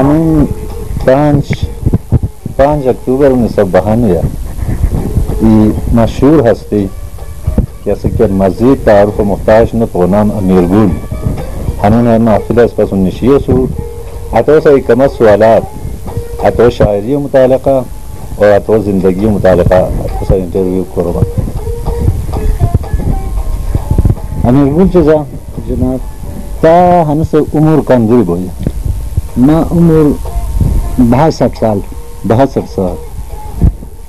हम पाँच पाँच अक्टूबर उन्नीस सौ बहानवे मशहूर हस्ती, जैसे कि मजीद तारफ़ मुख्ताज ने पोनाम अमीर गुल। हमें महफिल पसंदशीय सूर अतो से कम सवाल अतो शायरी मुतल और अतो ज़िंदगी मुतल इंटरव्यू करो अमीर गुल चजा, जनाब, ता हमसे उम्र कमज़ोरी बोलिए मैं उम्र बासठ साल बहत्तर साल।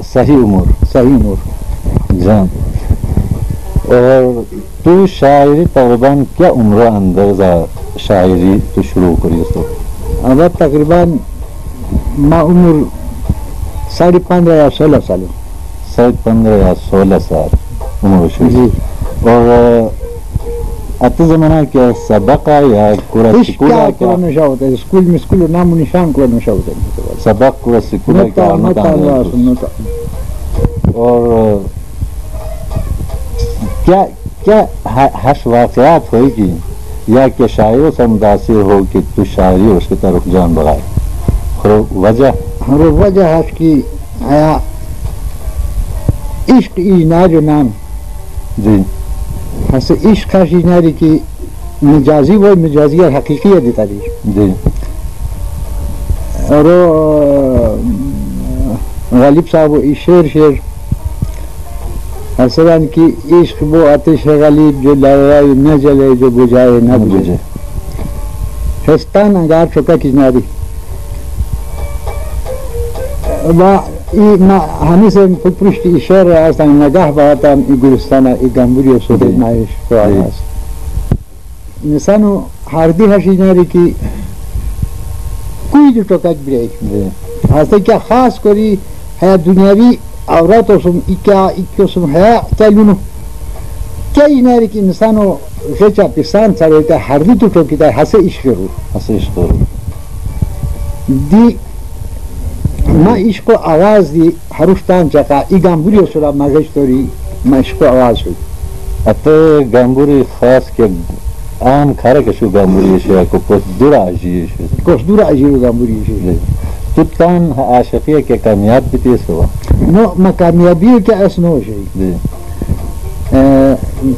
सही उम्र सही उम्र। जान। और तू शायरी तकरीबन क्या उम्र अंदर जा शायरी तू शुरू करी तो अब तकरीबन मैं उम्र साढ़े पंद्रह या सोलह साल। साढ़े पंद्रह या सोलह साल उम्र शुरू। और اته زمانہ کې سبق یا کورا سکولا کې نشه وته سکول می سکول نام نشان کول نشه وته سبق کورا سکولا کې نه تا اور کیا کیا ہش واقعات ہوئے گی یا کہ شاعر سے متاثر ہو کہ تو شاعری اس کی طرف جان بڑھائے اور وجہ اور وجہ ہش کی آیا عشق ای ناج نام جی پس ایش کشی نری که مجازی و مجازی حقیقی دیتا دی دی رو غالب صاحب ای شعر شعر اصلا که عشق بو آتش غلیب جو لرای نجله جو بجای نبجه شستان انگار چکا کشناری و I na, hanice poprišti i šere, a znam na gahva tam i gurstana i gamburio su da najviš koja nas. Nisanu hardi haşinari ki kuy duto kaç bireyik. Hasta ki khas kori haya dünyevi avrat olsun, ikya ikki olsun haya telunu. Kayinari ki insanu reça pisan sarayta hardi duto kita hase iş görür. Hase iş görür. Di ما عشق و آواز دی حروفتان چقا ای گامبوری و سرا مغش توری ما عشق و آواز شد. اتے گامبوری خاص که عام کاره که شو گامبوری شو کو پس دور آجی شو کس دور عجیب گامبوری شد. تو تان عاشقی که کامیاب بیتی سوا نو ما کامیابی که اسنو شد. جی.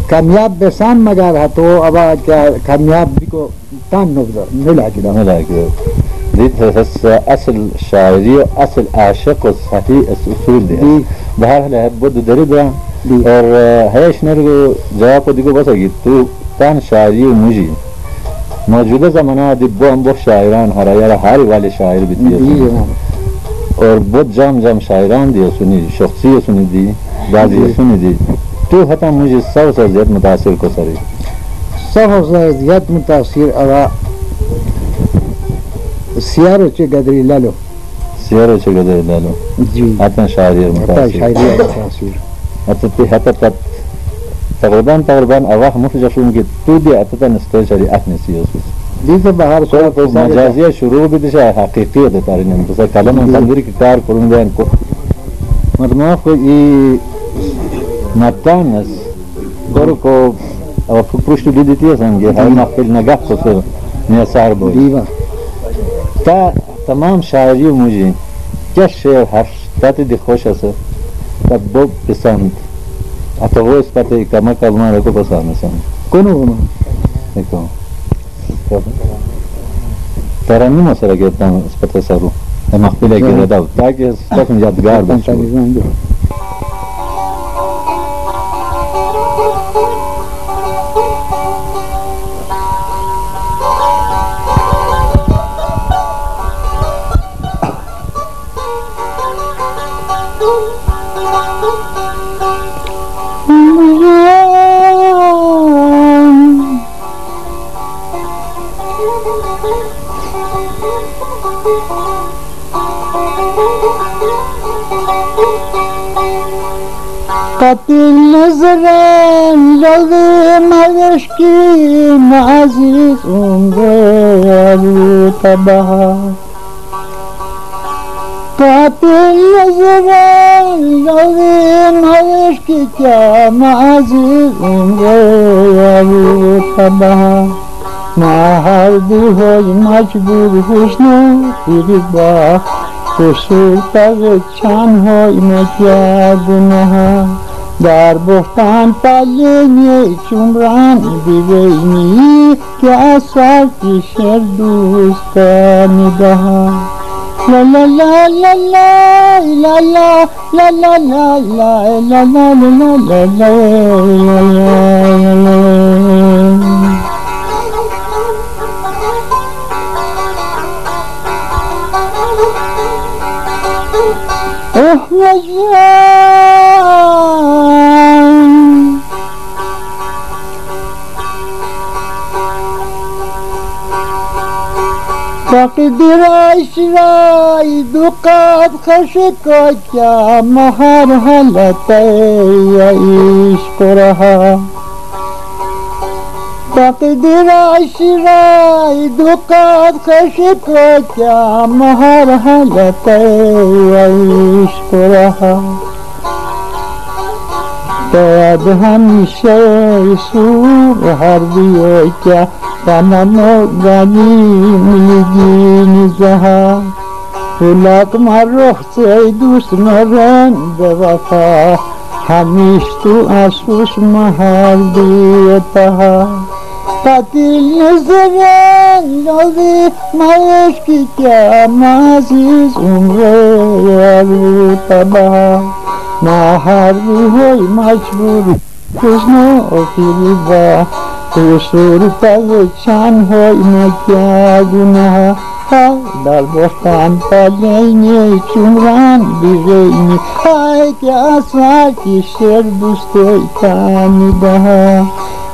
کامیاب بسان مگر هتو ابا که کامیاب بکو تان نبذر نلا کدا ملا كده دي اصل شاعري وأصل عاشق والصحيح الأصول دي. دي. بحال ہے بود دربا دي. اور هيش نرجو جواب دیگه بس تو تان شاعری و موجوده زمانه دی بو هم بو شاعران هر یار هر والی شاعر دي بیتی اور بود جام جام شاعران دی سنی شخصی سنی دی بعضی. سنی دی تو حتی مجھے سب سے زیادہ متاثر کو سری سب زیاد متاثر ابا السيارة قدر السيارة سيارة قدر لالو؟ جي حتى شاعرية حتى شاعرية متاثير حتى حتى تقريبا تقريبا أواخ مفجع شو ممكن تودي أتتا نستيجا لأخني سيوسوس دیگه به هر صورت مجازی شروع بدشه حقیقی ده تارین بس کلام انسان که کار کرون بین کو مردم خو ای نتان أو فکر پرشتو دیدی تیزن گه هر مخفل نگه کسو نیسار بود دیوه تا تمام شاعری موجی یک شعر دی خوش است تا بو پسند حتی و اسپت اکامه کلمه رکو پسند است. کنو کنو. نکنو ترانی ما سره اس اسپت سرو مخبیل اگه ردو تاکی استفن یادگار بشه Kapil Katil nazaren zalim aşkın aziz ungaru tabaha Katil nazaren zalim aşkın aziz ungaru tabaha مردی های مجبور حسنو دیری با خسو پر چند های مجد نه در بفتن پلینی چمران بیوینی که از سر پیشر دوستانی لا لا لا لا لا لا لا لا لا لا لا لا لا لا لا لا لا दुराशराय दुकाब खश का क्या महार हलत इश्क रहा शिराय दुःखात् कषित्वमहरः गतैश्वरः तद्हंशेषु हर्दियोच्य तननो गणीनिजः पुलकमरुः सैदुष्मरन्दवः हमिष्टु अशुष्महर्दीयतः Katil Nusret oldu Maaş kikamasiz Umreye rutaba Nahar ruhoy maçbur Kuzno filiba Kusur tavu çan hoy Mekya günah Dal bostan paleyni Çumran bireyni Hay ki asar ki Şer buste kanı daha.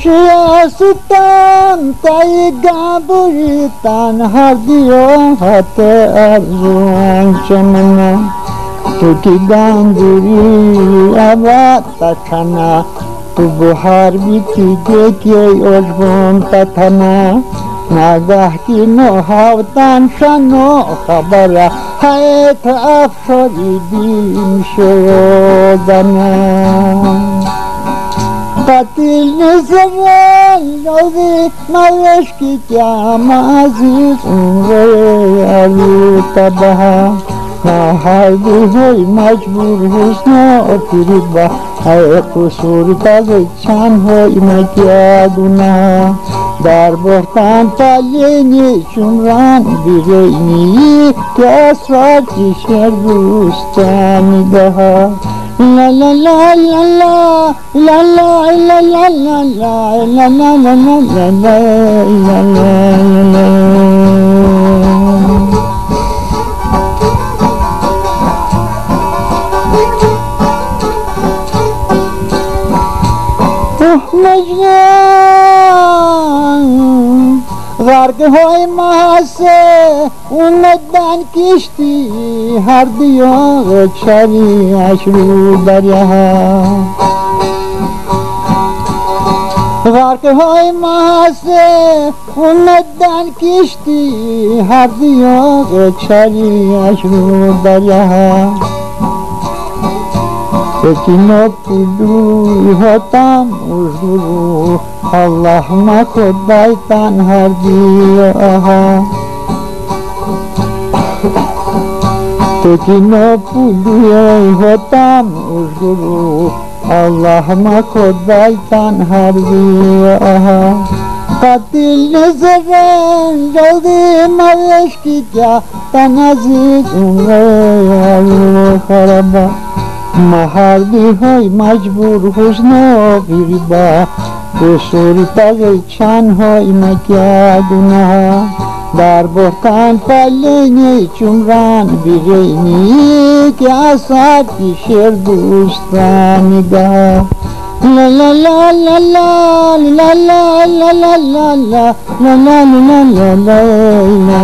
বসিয়া সুতান তাই গাবুরি তান হাজিও হাতে সমনা টুটি গাঞ্জুরি আবার তাখানা তবু হার বিতি কে কে অসবন তাথানা نگاه کی نو هاوتان شنو خبر حیط افشاری دیم شدنم Batil ne zaman aldı Naveş ki kâmazı Umreye aldı tabaha Haydi hoy mecbur husna oturba Ay kusur kalı çan hoy mekya günah در بردن تلینی چون بیرینی کس را کشور بوستانی دهد لا لا لا لا لا لا لا لا لا لا لا لا لا لا لا لا لا غرق های محسه اون مدن کشتی هر دیاغ چریش رو دریا. غرق های محسه اون مدن کشتی هر دیاغ چریش رو دریا. Tekino pulu hotam uzuru Allah'ıma kodaytan harbiyo aha Tekino pulu hotam uzuru Allah'ıma kodaytan harbiyo aha Katil nezeren geldim aşkı ya Tanazik umre ayu haraba مهردی های مجبور حسن و فریبا قصور تغ چند های مکیادونه در بحتان پلنی چمران بیرینی که اصاب شیر دوستان گاه لا لا لا لا لا لا لا لا لا لا لا لا لا لا لا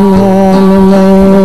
لا